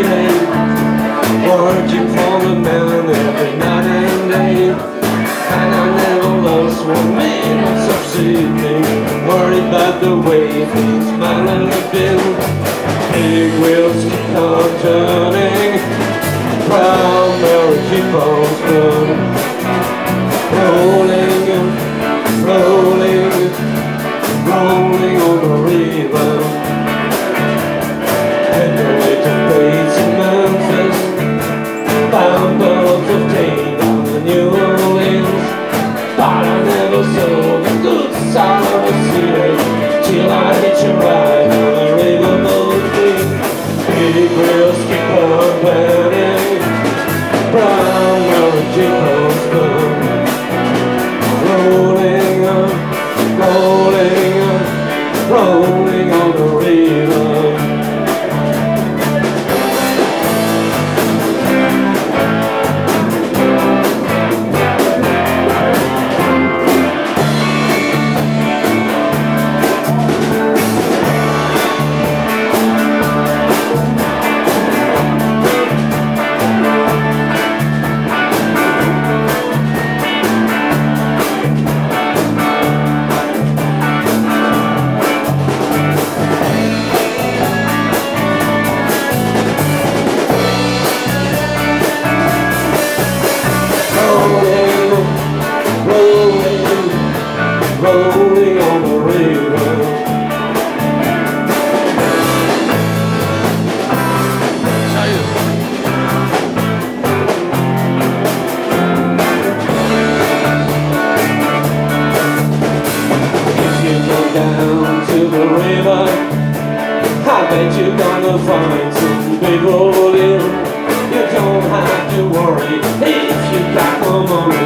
feeling. Working for the man every night and day. And I never lost one minute of sleeping Worried about the way things have been. Big wheels keep on turning. Proud Mary keep on spinning. Rolling, rolling, rolling on the river Till rolling on the river. Down to the river, I bet you're gonna find some big old. You don't have to worry if you got the money.